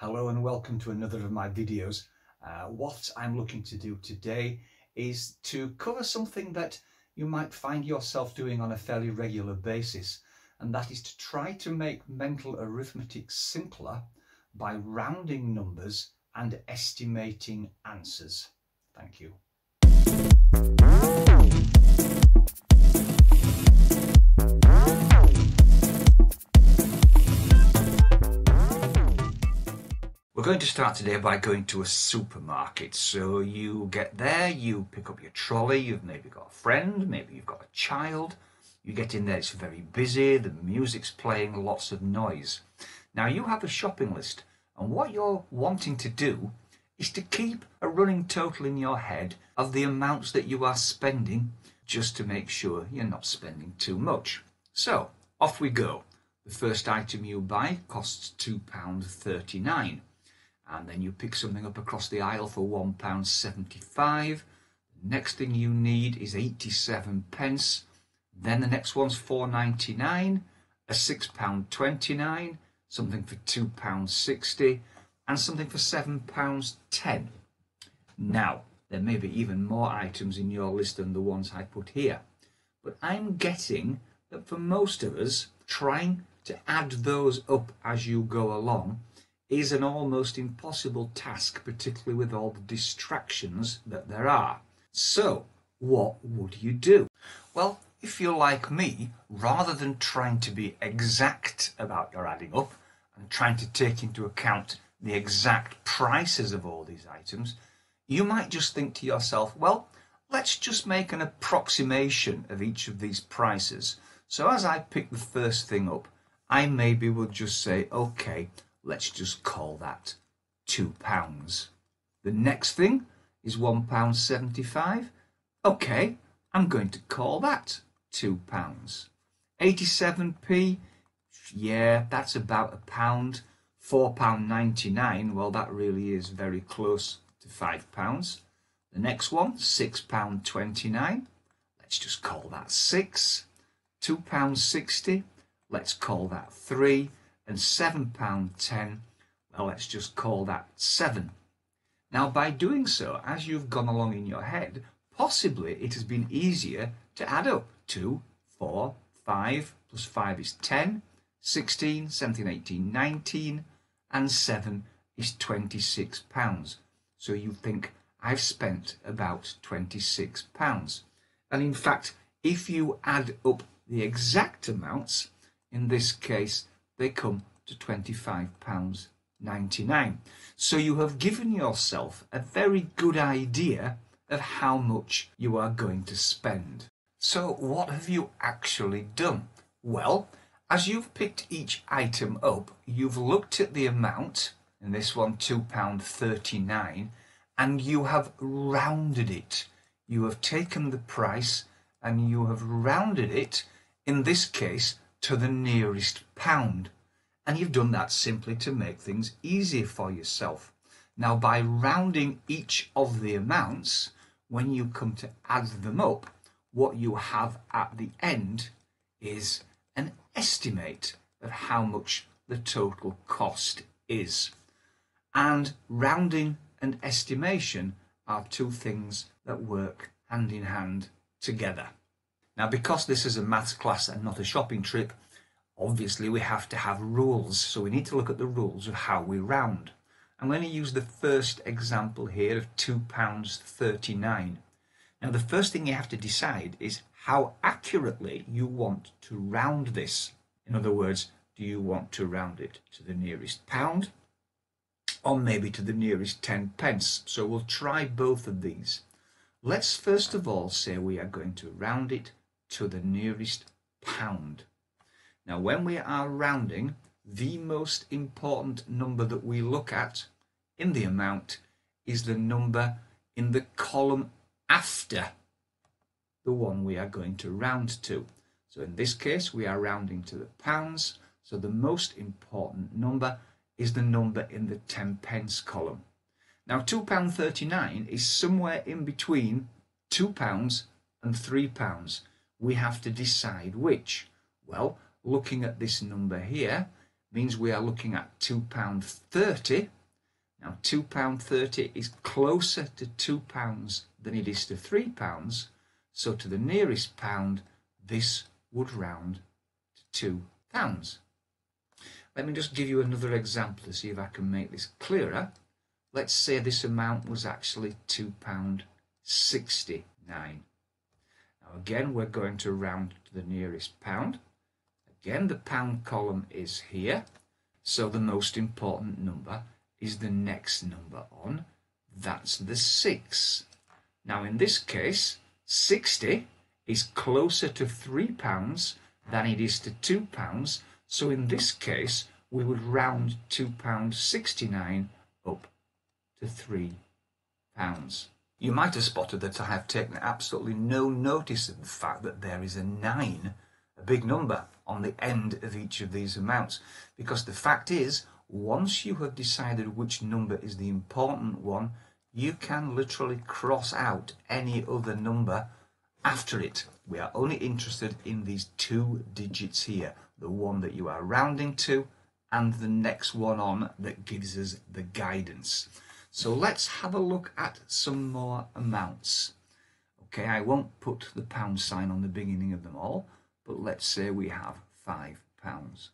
Hello and welcome to another of my videos. Uh, what I'm looking to do today is to cover something that you might find yourself doing on a fairly regular basis and that is to try to make mental arithmetic simpler by rounding numbers and estimating answers. Thank you. We're going to start today by going to a supermarket. So you get there, you pick up your trolley, you've maybe got a friend, maybe you've got a child. You get in there, it's very busy, the music's playing, lots of noise. Now you have a shopping list, and what you're wanting to do is to keep a running total in your head of the amounts that you are spending just to make sure you're not spending too much. So off we go. The first item you buy costs £2.39 and then you pick something up across the aisle for £1.75. The next thing you need is 87 pence. Then the next one's 4.99, a £6.29, something for £2.60, and something for £7.10. Now, there may be even more items in your list than the ones I put here, but I'm getting that for most of us, trying to add those up as you go along is an almost impossible task, particularly with all the distractions that there are. So, what would you do? Well, if you're like me, rather than trying to be exact about your adding up and trying to take into account the exact prices of all these items, you might just think to yourself, well, let's just make an approximation of each of these prices. So as I pick the first thing up, I maybe will just say, okay, let's just call that £2. The next thing is £1.75. Okay, I'm going to call that £2. 87p, yeah, that's about a pound. £4.99, well, that really is very close to £5. The next one, £6.29. Let's just call that 6. £2.60. Let's call that 3 and £7.10, well, let's just call that 7. Now, by doing so, as you've gone along in your head, possibly it has been easier to add up 2, 4, 5, plus 5 is 10, 16, 17, 18, 19, and 7 is 26 pounds. So you think, I've spent about 26 pounds. And in fact, if you add up the exact amounts, in this case, they come to £25.99. So you have given yourself a very good idea of how much you are going to spend. So what have you actually done? Well, as you've picked each item up, you've looked at the amount, in this one £2.39, and you have rounded it. You have taken the price and you have rounded it, in this case, to the nearest pound. And you've done that simply to make things easier for yourself. Now, by rounding each of the amounts, when you come to add them up, what you have at the end is an estimate of how much the total cost is. And rounding and estimation are two things that work hand in hand together. Now, because this is a maths class and not a shopping trip, obviously we have to have rules. So we need to look at the rules of how we round. I'm going to use the first example here of £2.39. Now, the first thing you have to decide is how accurately you want to round this. In other words, do you want to round it to the nearest pound or maybe to the nearest 10 pence? So we'll try both of these. Let's first of all say we are going to round it to the nearest pound. Now, when we are rounding, the most important number that we look at in the amount is the number in the column after the one we are going to round to. So in this case, we are rounding to the pounds. So the most important number is the number in the 10 pence column. Now £2.39 is somewhere in between £2 and £3. We have to decide which. Well, looking at this number here, means we are looking at £2.30. Now £2.30 is closer to £2 than it is to £3. So to the nearest pound, this would round to £2. Let me just give you another example to see if I can make this clearer. Let's say this amount was actually £2.69. Now again, we're going to round to the nearest pound. Again, the pound column is here. So the most important number is the next number on. That's the 6. Now in this case, 60 is closer to £3 than it is to £2. So in this case, we would round £2.69 up to £3. You might have spotted that I have taken absolutely no notice of the fact that there is a 9, a big number, on the end of each of these amounts. Because the fact is, once you have decided which number is the important one, you can literally cross out any other number after it. We are only interested in these two digits here, the one that you are rounding to and the next one on that gives us the guidance. So let's have a look at some more amounts. Okay, I won't put the pound sign on the beginning of them all, but let's say we have five pounds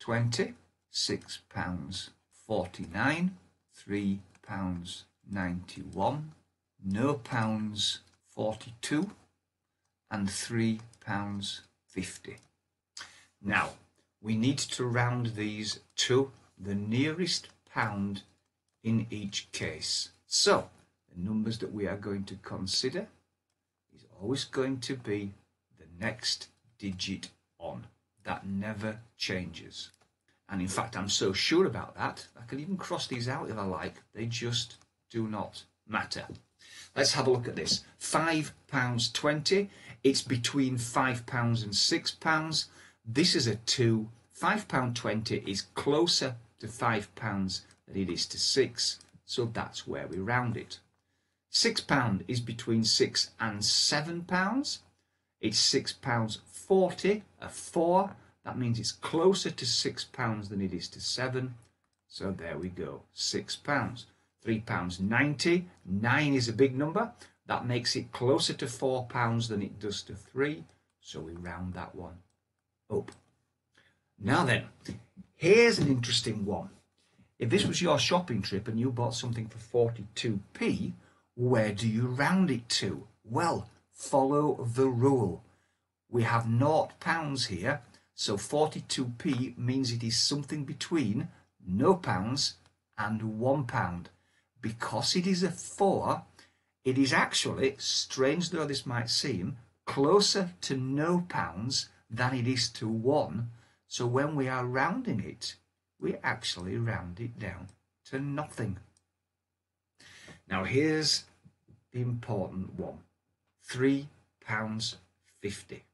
20, six pounds 49, three pounds 91, no pounds 42, and three pounds 50. Now, we need to round these to the nearest pound in each case. So, the numbers that we are going to consider is always going to be the next digit on. That never changes. And in fact, I'm so sure about that, I can even cross these out if I like. They just do not matter. Let's have a look at this. £5.20. It's between £5 and £6. This is a 2. £5.20 is closer to £5 than it is to 6, so that's where we round it. £6 is between 6 and £7. It's £6 40, a 4. That means it's closer to £6 than it is to 7. So there we go, £6. £3.90. 9 is a big number. That makes it closer to £4 than it does to 3. So we round that one up. Now then, here's an interesting one. If this was your shopping trip and you bought something for 42p, where do you round it to? Well, follow the rule. We have naught pounds here, so 42p means it is something between no pounds and one pound. Because it is a four, it is actually, strange though this might seem, closer to no pounds than it is to one. So when we are rounding it, we actually round it down to nothing. Now here's the important one. Three pounds fifty.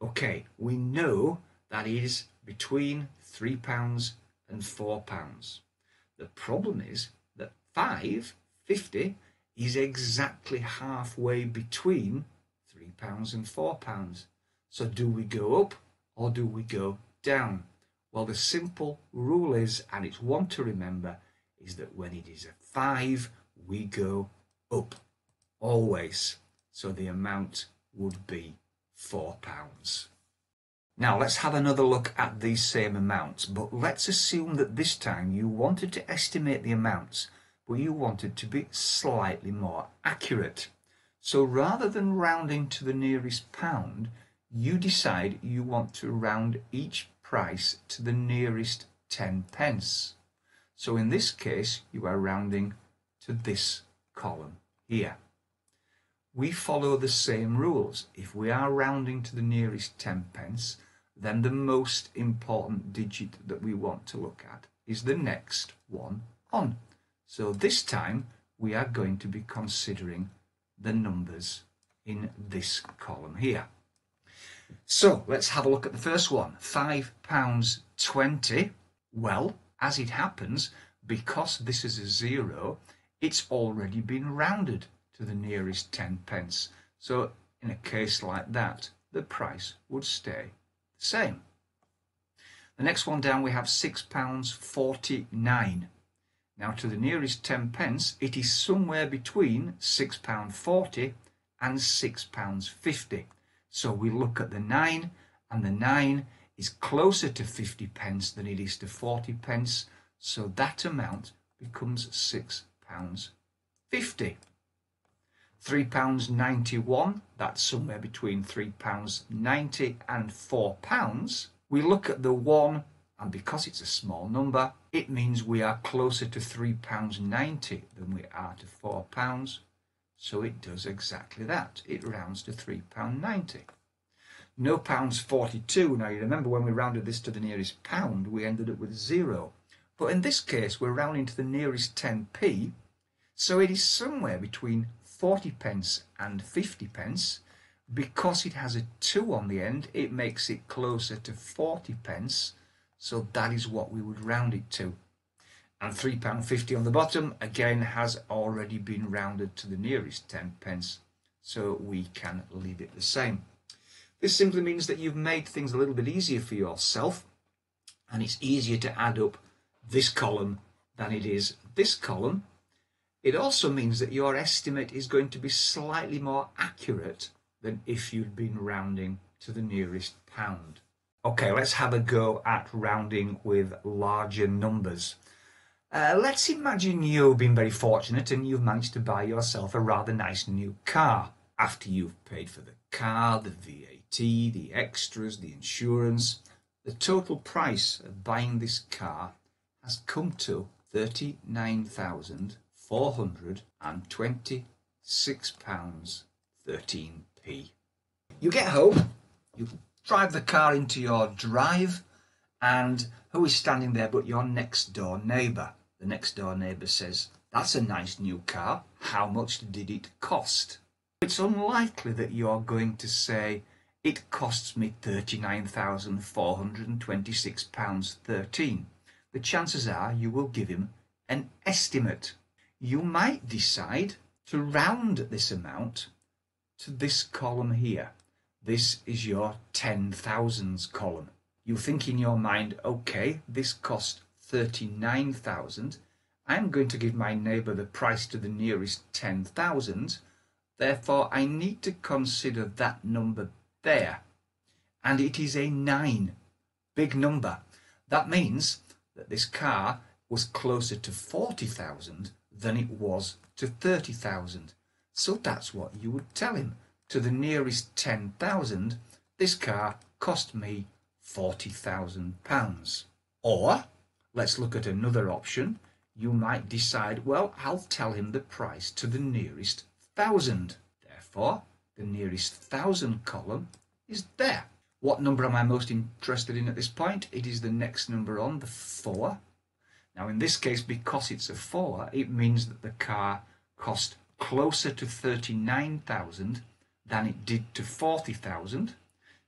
Okay, we know that is between three pounds and four pounds. The problem is that five fifty is exactly halfway between three pounds and four pounds. So do we go up or do we go down? Well, the simple rule is, and it's one to remember, is that when it is a five, we go up always. So the amount would be four pounds. Now let's have another look at these same amounts, but let's assume that this time you wanted to estimate the amounts, but you wanted to be slightly more accurate. So rather than rounding to the nearest pound, you decide you want to round each price to the nearest 10 pence. So in this case, you are rounding to this column here. We follow the same rules. If we are rounding to the nearest 10 pence, then the most important digit that we want to look at is the next one on. So this time we are going to be considering the numbers in this column here. So let's have a look at the first one. £5.20. Well, as it happens, because this is a zero, it's already been rounded to the nearest 10 pence. So in a case like that, the price would stay the same. The next one down we have £6.49. Now to the nearest 10 pence it is somewhere between £6.40 and £6.50. So we look at the 9 and the 9 is closer to 50 pence than it is to 40 pence. So that amount becomes £6.50. £3.91, that's somewhere between £3.90 and £4. We look at the 1 and because it's a small number, it means we are closer to £3.90 than we are to £4. So it does exactly that. It rounds to £3.90. No pounds 42. Now you remember when we rounded this to the nearest pound, we ended up with zero. But in this case, we're rounding to the nearest 10p. So it is somewhere between 40 pence and 50 pence. Because it has a 2 on the end, it makes it closer to 40 pence so that is what we would round it to. And £3.50 on the bottom, again, has already been rounded to the nearest 10 pence. So we can leave it the same. This simply means that you've made things a little bit easier for yourself. And it's easier to add up this column than it is this column. It also means that your estimate is going to be slightly more accurate than if you'd been rounding to the nearest pound. Okay, let's have a go at rounding with larger numbers. Uh, let's imagine you've been very fortunate and you've managed to buy yourself a rather nice new car. After you've paid for the car, the VAT, the extras, the insurance, the total price of buying this car has come to £39,426.13p. You get home, you drive the car into your drive, and who is standing there but your next door neighbour? The next door neighbour says, That's a nice new car. How much did it cost? It's unlikely that you're going to say, It costs me £39,426.13. The chances are you will give him an estimate. You might decide to round this amount to this column here. This is your ten thousands column. You think in your mind, okay, this cost 39,000. I'm going to give my neighbour the price to the nearest 10,000. Therefore, I need to consider that number there. And it is a 9. Big number. That means that this car was closer to 40,000 than it was to 30,000. So that's what you would tell him to the nearest 10,000, this car cost me £40,000. Or, let's look at another option. You might decide, well, I'll tell him the price to the nearest thousand. Therefore, the nearest thousand column is there. What number am I most interested in at this point? It is the next number on, the 4. Now, in this case, because it's a 4, it means that the car cost closer to 39,000 than it did to 40,000,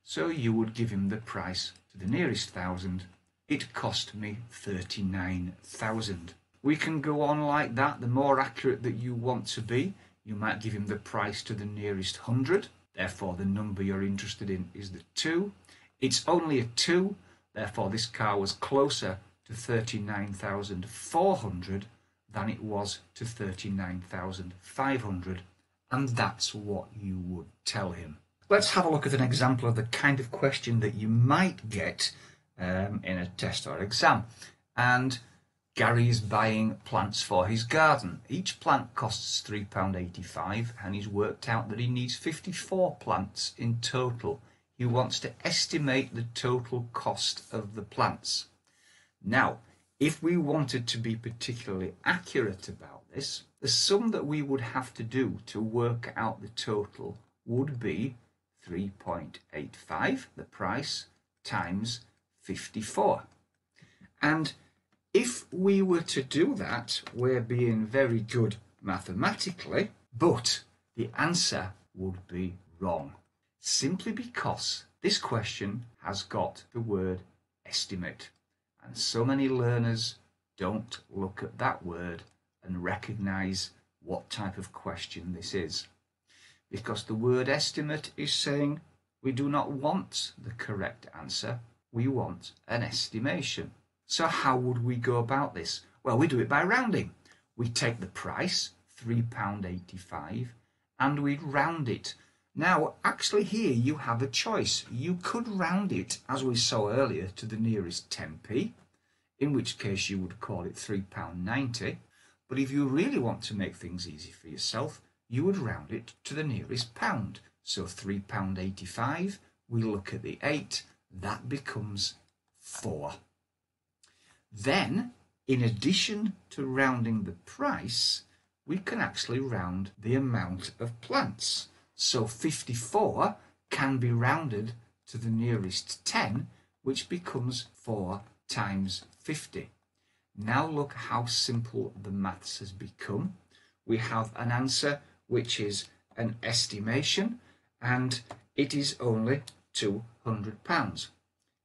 so you would give him the price to the nearest thousand. It cost me 39,000. We can go on like that. The more accurate that you want to be, you might give him the price to the nearest hundred. Therefore, the number you're interested in is the 2. It's only a 2, therefore this car was closer to 39,400 than it was to 39,500 and that's what you would tell him. Let's have a look at an example of the kind of question that you might get um, in a test or exam. And Gary is buying plants for his garden. Each plant costs £3.85 and he's worked out that he needs 54 plants in total. He wants to estimate the total cost of the plants. Now, if we wanted to be particularly accurate about this, the sum that we would have to do to work out the total would be 3.85, the price, times 54. And if we were to do that, we're being very good mathematically, but the answer would be wrong. Simply because this question has got the word estimate. And so many learners don't look at that word and recognize what type of question this is. Because the word estimate is saying we do not want the correct answer. We want an estimation. So how would we go about this? Well, we do it by rounding. We take the price, £3.85, and we round it. Now, actually here you have a choice. You could round it, as we saw earlier, to the nearest 10p, in which case you would call it £3.90. But if you really want to make things easy for yourself, you would round it to the nearest pound. So £3.85, we look at the 8, that becomes 4. Then, in addition to rounding the price, we can actually round the amount of plants. So 54 can be rounded to the nearest 10, which becomes 4 times 50. Now look how simple the maths has become. We have an answer which is an estimation and it is only £200.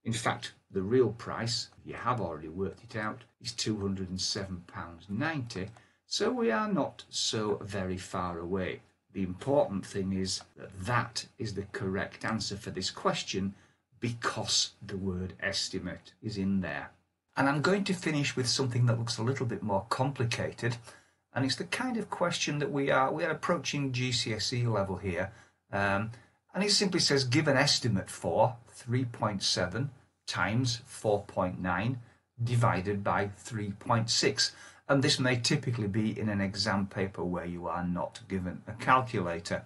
In fact, the real price, you have already worked it out, is £207.90, so we are not so very far away. The important thing is that that is the correct answer for this question because the word estimate is in there. And I'm going to finish with something that looks a little bit more complicated, and it's the kind of question that we are we are approaching GCSE level here. Um, and it simply says give an estimate for 3.7 times 4.9 divided by 3.6. And this may typically be in an exam paper where you are not given a calculator.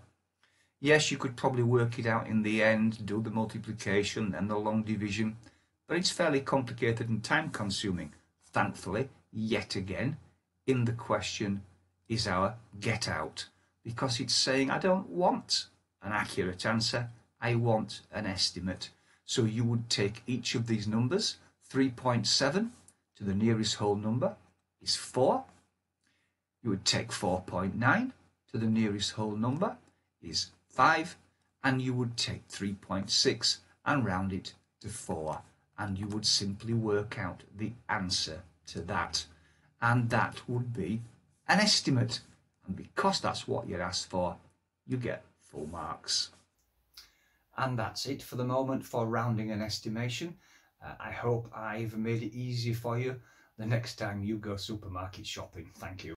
Yes, you could probably work it out in the end, do the multiplication, then the long division, but it's fairly complicated and time consuming. Thankfully, yet again, in the question is our get out, because it's saying I don't want an accurate answer, I want an estimate. So you would take each of these numbers, 3.7 to the nearest whole number is 4. You would take 4.9 to the nearest whole number is 5. And you would take 3.6 and round it to 4. And you would simply work out the answer to that. And that would be an estimate. And because that's what you're asked for, you get full marks. And that's it for the moment for rounding an estimation. Uh, I hope I've made it easy for you the next time you go supermarket shopping. Thank you.